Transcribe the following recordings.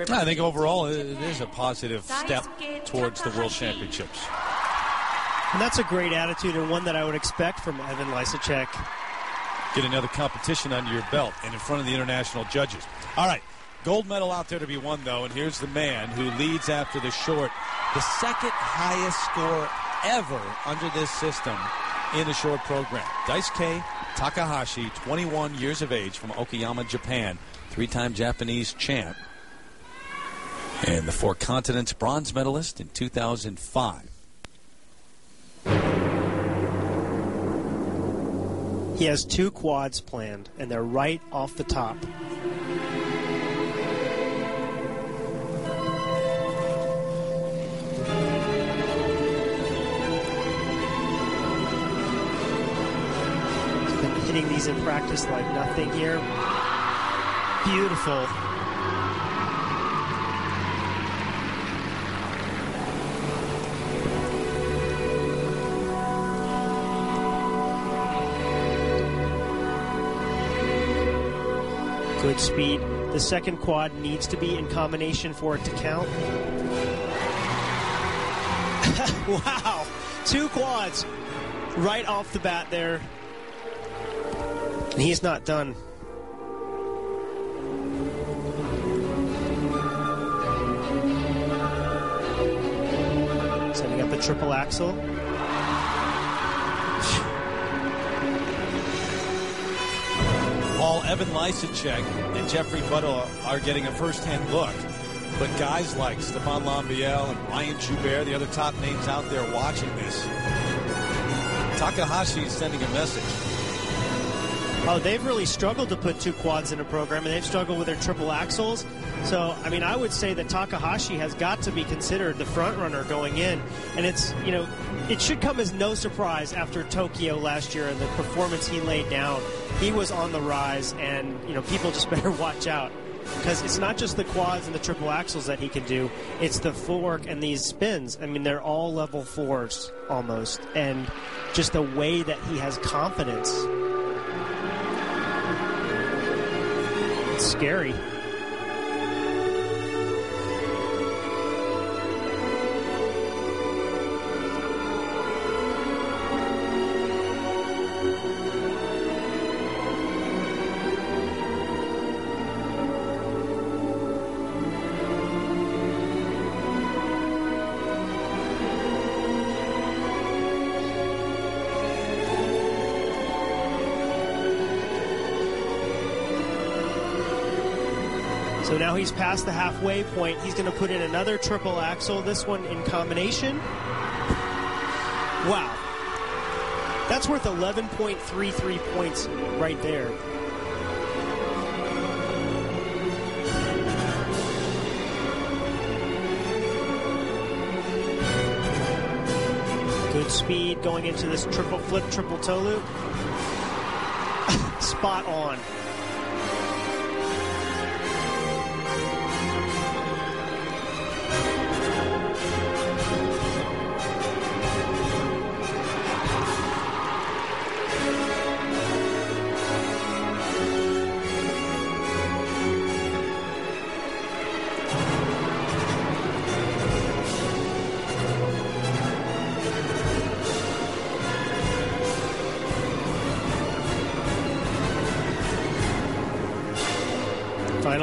I think overall it is a positive step towards the World Championships. And that's a great attitude and one that I would expect from Evan Lysacek. Get another competition under your belt and in front of the international judges. All right, gold medal out there to be won, though, and here's the man who leads after the short, the second highest score ever under this system in a short program. Daisuke Takahashi, 21 years of age from Okayama, Japan, three-time Japanese champ and the Four Continents bronze medalist in 2005. He has two quads planned, and they're right off the top. Been hitting these in practice like nothing here. Beautiful. Good speed. The second quad needs to be in combination for it to count. wow, two quads right off the bat there. And he's not done. Setting up a triple axel. Evan Lysacek and Jeffrey Buttle are getting a first-hand look, but guys like Stefan Lambiel and Brian Joubert, the other top names out there watching this, Takahashi is sending a message. Oh, they've really struggled to put two quads in a program, and they've struggled with their triple axels. So, I mean, I would say that Takahashi has got to be considered the front runner going in, and it's you know, it should come as no surprise after Tokyo last year and the performance he laid down. He was on the rise, and you know, people just better watch out because it's not just the quads and the triple axels that he can do; it's the footwork and these spins. I mean, they're all level fours almost, and just the way that he has confidence. It's scary. So now he's past the halfway point. He's going to put in another triple axel, this one in combination. Wow. That's worth 11.33 points right there. Good speed going into this triple flip, triple toe loop. Spot on.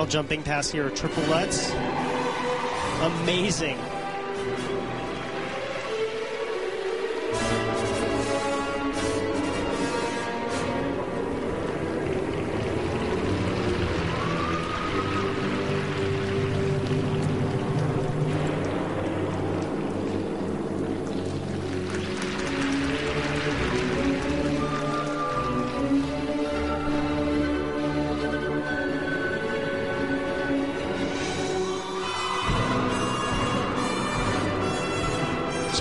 Final jumping pass here, triple Lutz. Amazing.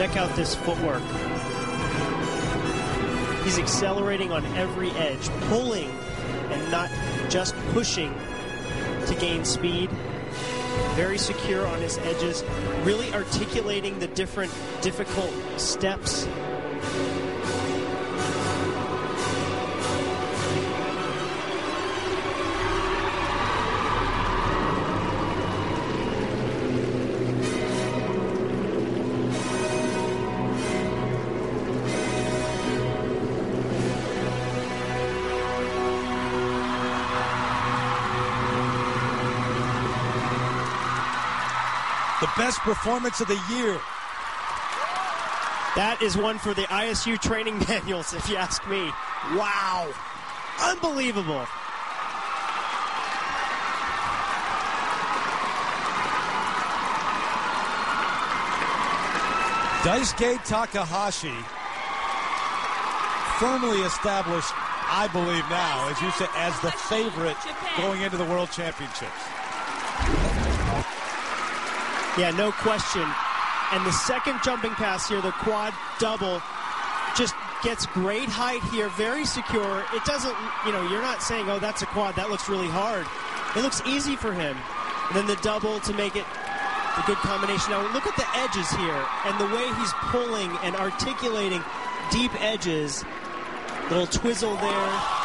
Check out this footwork. He's accelerating on every edge, pulling and not just pushing to gain speed. Very secure on his edges, really articulating the different difficult steps. The best performance of the year. That is one for the ISU training manuals, if you ask me. Wow. Unbelievable. Daisuke Takahashi, firmly established, I believe now, as you said, as the favorite going into the World Championships. Yeah, no question. And the second jumping pass here, the quad double, just gets great height here, very secure. It doesn't, you know, you're not saying, oh, that's a quad, that looks really hard. It looks easy for him. And then the double to make it a good combination. Now, look at the edges here and the way he's pulling and articulating deep edges. Little twizzle there.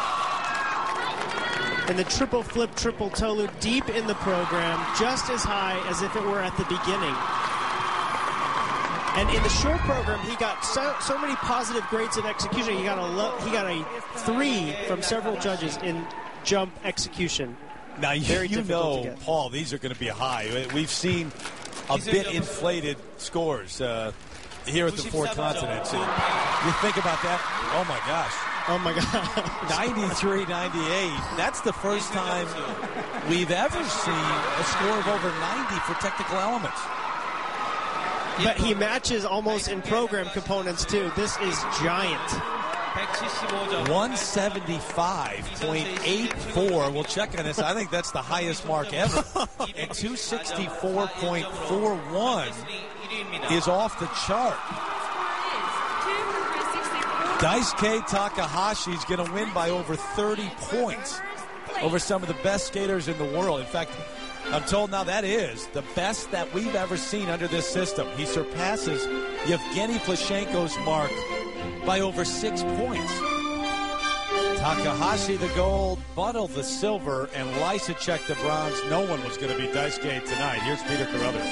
And the triple flip, triple toe loop deep in the program, just as high as if it were at the beginning. And in the short program, he got so, so many positive grades of execution. He got a he got a three from several judges in jump execution. Now you, you know. Paul, these are going to be high. We've seen a bit inflated scores uh, here at the Four Continents. And you think about that? Oh my gosh. Oh my God. 93 98. That's the first time we've ever seen a score of over 90 for technical elements. But he matches almost in program components too. This is giant. 175.84. We'll check on this. I think that's the highest mark ever. And 264.41 is off the chart. Daisuke Takahashi is going to win by over 30 points over some of the best skaters in the world. In fact, I'm told now that is the best that we've ever seen under this system. He surpasses Yevgeny Plushenko's mark by over six points. Takahashi the gold, Buttle the silver, and Lysacek the bronze. No one was going to be Daisuke tonight. Here's Peter Carruthers.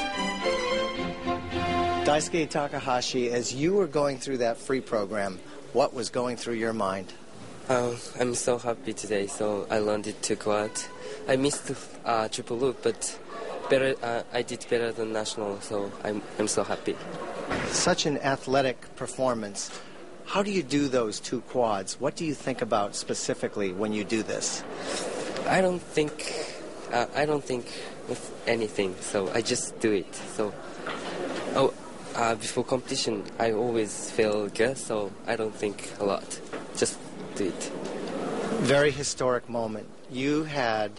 Daisuke Takahashi, as you were going through that free program, what was going through your mind? Uh, I'm so happy today. So I learned it to quad. I missed the uh, triple loop, but better. Uh, I did better than national, so I'm I'm so happy. Such an athletic performance. How do you do those two quads? What do you think about specifically when you do this? I don't think uh, I don't think of anything, so I just do it. So oh, uh, before competition, I always feel good, so I don't think a lot. Just do it. Very historic moment. You had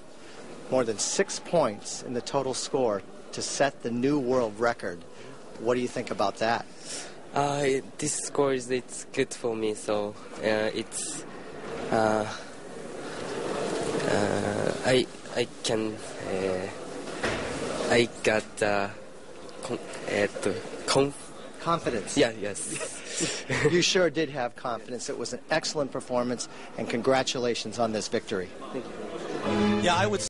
more than six points in the total score to set the new world record. What do you think about that? Uh, it- this score is it's good for me, so uh, it's uh, uh, I I can uh, I got uh, con- えっと conf- Confidence. yeah yes you sure did have confidence. It was an excellent performance, and congratulations on this victory. Yeah, I would